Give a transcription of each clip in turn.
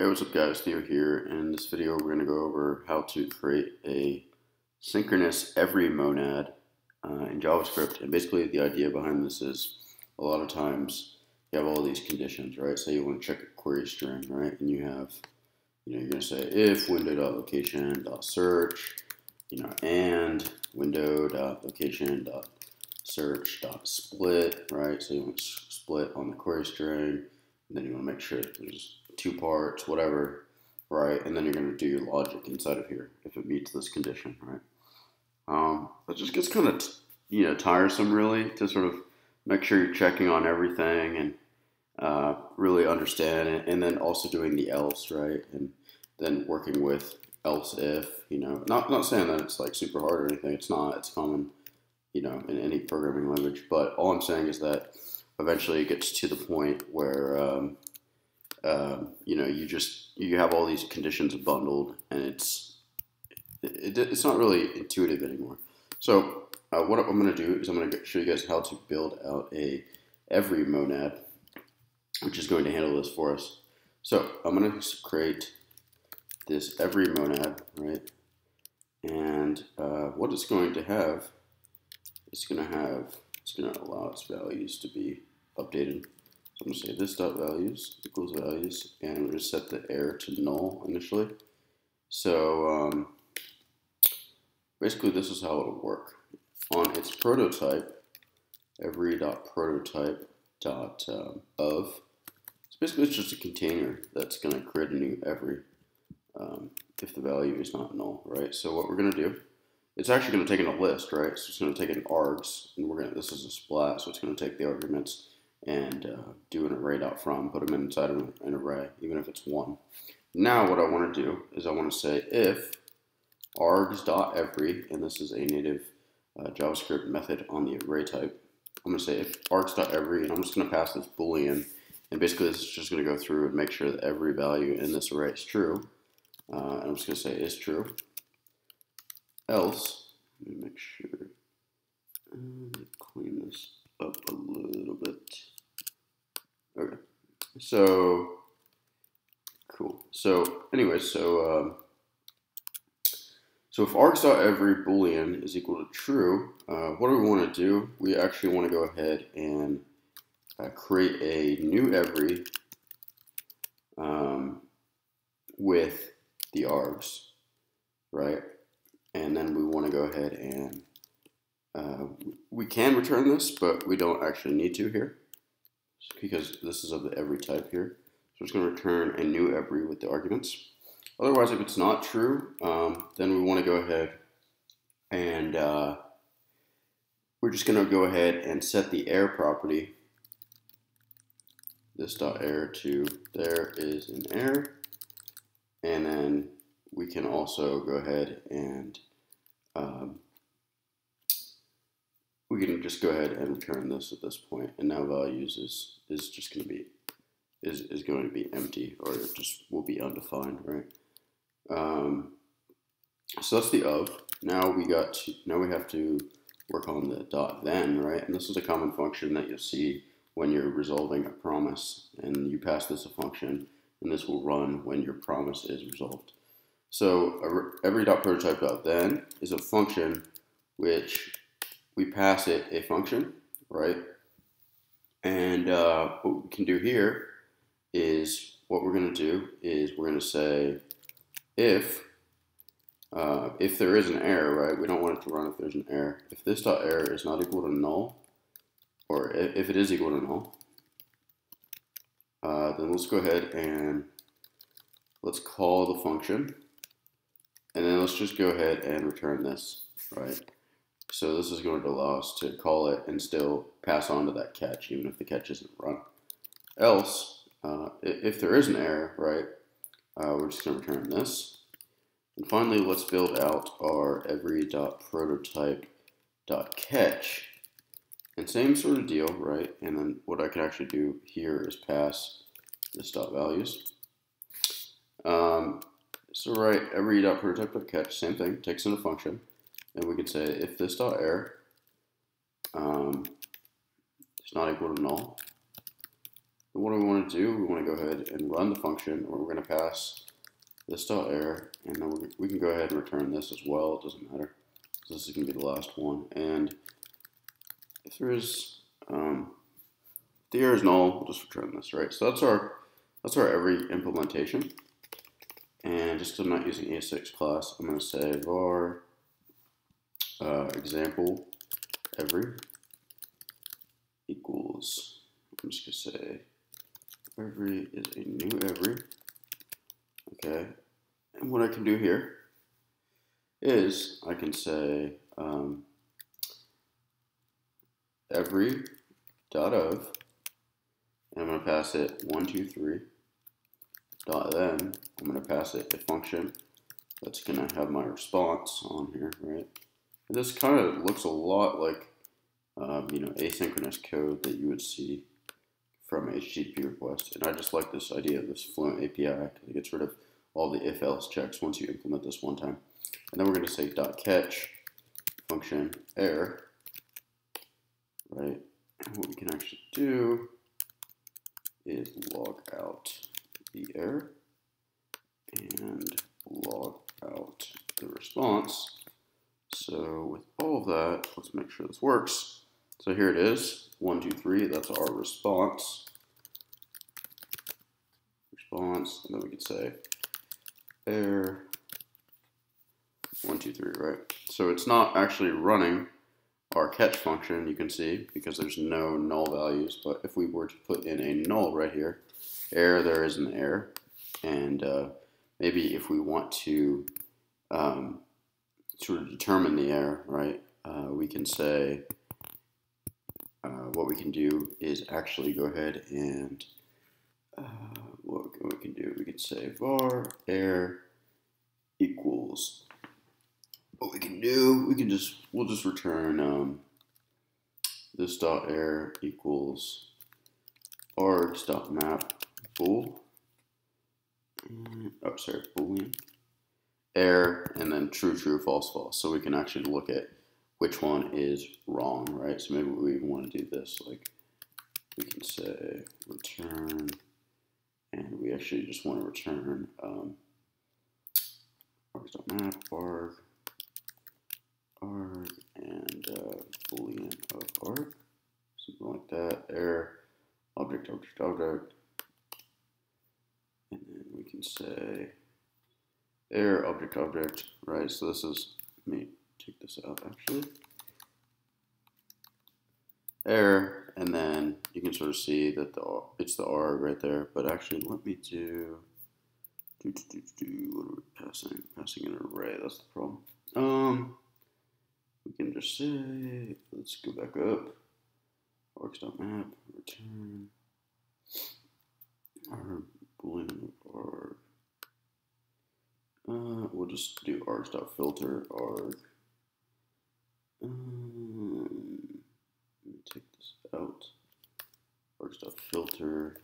Hey, what's up guys, Theo here. In this video we're going to go over how to create a synchronous every monad uh, in JavaScript. And basically the idea behind this is a lot of times you have all these conditions, right? Say you want to check a query string, right? And you have, you know, you're to say if window.location.search, you know, and window.location.search.split, right? So you want to split on the query string, and then you want to make sure that there's two parts, whatever, right? And then you're going to do your logic inside of here if it meets this condition, right? Um, it just gets kind of, you know, tiresome really to sort of make sure you're checking on everything and uh, really understand it. And then also doing the else, right? And then working with else if, you know, not, not saying that it's like super hard or anything. It's not, it's common, you know, in any programming language. But all I'm saying is that eventually it gets to the point where, um, um, you know, you just you have all these conditions bundled, and it's it, it's not really intuitive anymore. So uh, what I'm going to do is I'm going to show you guys how to build out a every monad, which is going to handle this for us. So I'm going to create this every monad, right? And uh, what it's going to have, it's going to have, it's going to allow its values to be updated I'm going to say this dot values equals values, and I'm going to set the error to null initially. So um, basically, this is how it'll work. On its prototype, every dot prototype dot um, of. So basically, it's just a container that's going to create a new every um, if the value is not null, right? So what we're going to do, it's actually going to take in a list, right? So it's going to take in args, and we're going to, this is a splat, so it's going to take the arguments and uh, do an array dot from, put them inside of an array, even if it's one. Now what I want to do is I want to say if args dot every, and this is a native uh, JavaScript method on the array type. I'm going to say if args dot every, and I'm just going to pass this boolean, and basically this is just going to go through and make sure that every value in this array is true. Uh, I'm just going to say is true. Else, let me make sure. Uh, clean this up a little bit. Okay, so cool. So anyway, so um, so if args.every boolean is equal to true, uh, what do we want to do? We actually want to go ahead and uh, create a new every um, with the args, right? And then we want to go ahead and uh, we can return this, but we don't actually need to here because this is of the every type here. So it's going to return a new every with the arguments. Otherwise, if it's not true, um, then we want to go ahead and uh, we're just going to go ahead and set the error property, this dot error to there is an error. And then we can also go ahead and um, we can just go ahead and return this at this point, and now values is is just going to be is is going to be empty, or just will be undefined, right? Um, so that's the of. Now we got to, now we have to work on the dot then, right? And this is a common function that you'll see when you're resolving a promise, and you pass this a function, and this will run when your promise is resolved. So every dot prototype dot then is a function which we pass it a function, right? And uh, what we can do here is what we're going to do is we're going to say if uh, if there is an error, right? We don't want it to run if there's an error. If this dot error is not equal to null, or if it is equal to null, uh, then let's go ahead and let's call the function, and then let's just go ahead and return this, right? So this is going to allow us to call it and still pass on to that catch, even if the catch isn't run. Else, uh, if there is an error, right, uh, we're just going to return this. And finally, let's build out our every.prototype.catch. And same sort of deal, right? And then what I can actually do here is pass this dot values. Um, so right, every.prototype.catch, same thing, takes in a function and we could say if this dot error um, is not equal to null, what do we want to do? We want to go ahead and run the function, or we're going to pass this dot error, and then we can go ahead and return this as well. It doesn't matter. So this is going to be the last one. And if there is um, the error is null, we'll just return this, right? So that's our that's our every implementation. And just because I'm not using ES6 class, I'm going to say var uh, example every equals, I'm just going to say every is a new every. Okay. And what I can do here is I can say um, every dot of, and I'm going to pass it one, two, three, dot then, I'm going to pass it a function that's going to have my response on here, right? And this kind of looks a lot like, um, you know, asynchronous code that you would see from HTTP requests. And I just like this idea of this Fluent API because it gets rid of all the if-else checks once you implement this one time. And then we're going to say dot catch function error, right? What we can actually do is log out the error and log out the response. So with all of that, let's make sure this works. So here it is, one, two, three, that's our response. Response, and then we could say error, one, two, three, right? So it's not actually running our catch function, you can see, because there's no null values, but if we were to put in a null right here, error, there is an error, and uh, maybe if we want to um, of determine the error, right, uh, we can say, uh, what we can do is actually go ahead and uh, what we can do, we can say var error equals what we can do, we can just, we'll just return um, this dot error equals args dot map bool, oh sorry, boolean, error, and then true, true, false, false. So we can actually look at which one is wrong, right? So maybe we want to do this, like we can say return, and we actually just want to return um, args.map, arg, arg, and uh, boolean of arg, something like that, error, object, object, object, and then we can say error, object, object, right? So this is, let me take this out actually. Error, and then you can sort of see that the it's the R right there, but actually let me do, do, do, do, do what are we passing? Passing an array, that's the problem. Um, we can just say, let's go back up, args.map, return, our boolean arg. Uh, we'll just do args.filter arg. Um, let me take this out. Args.filter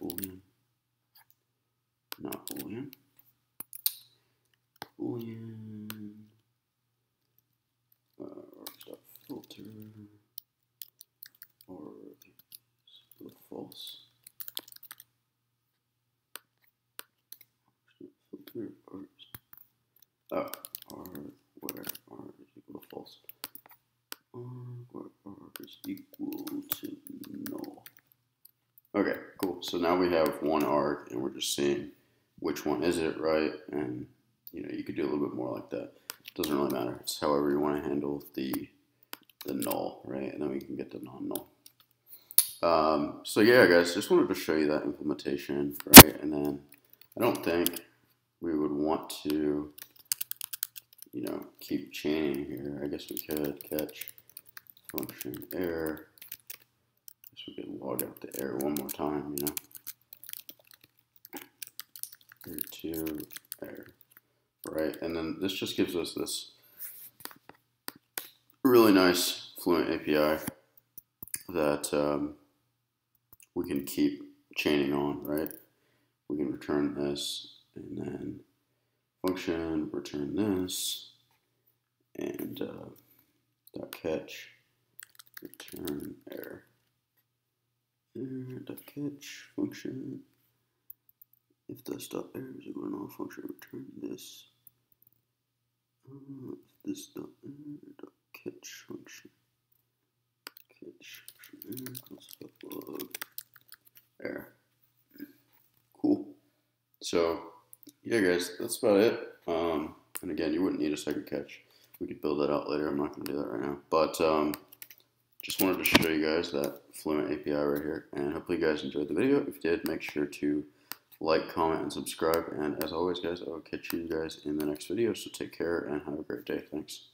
boolean, not boolean. Boolean uh, args.filter arg false. Filter arg. Oh, arg where arg is equal to false. Arg where arg is equal to null. Okay, cool. So now we have one arg and we're just seeing which one is it, right? And you know, you could do a little bit more like that. Doesn't really matter. It's however you want to handle the the null, right? And then we can get the non-null. Um, so yeah, guys, just wanted to show you that implementation, right? And then I don't think we would want to, you know, keep chaining here. I guess we could catch function error. Out the error one more time, you know. Two, error, right? And then this just gives us this really nice Fluent API that um, we can keep chaining on, right? We can return this and then function return this and uh, dot catch return error and dot catch function. If this dot error is equal to null function, return this. Uh, if this dot error dot catch function catch function log error. Cool. So yeah, guys, that's about it. Um, and again, you wouldn't need a second catch. We could build that out later. I'm not going to do that right now. But um, just wanted to show you guys that Fluent API right here. And hopefully you guys enjoyed the video. If you did, make sure to like, comment, and subscribe. And as always, guys, I will catch you guys in the next video. So take care and have a great day. Thanks.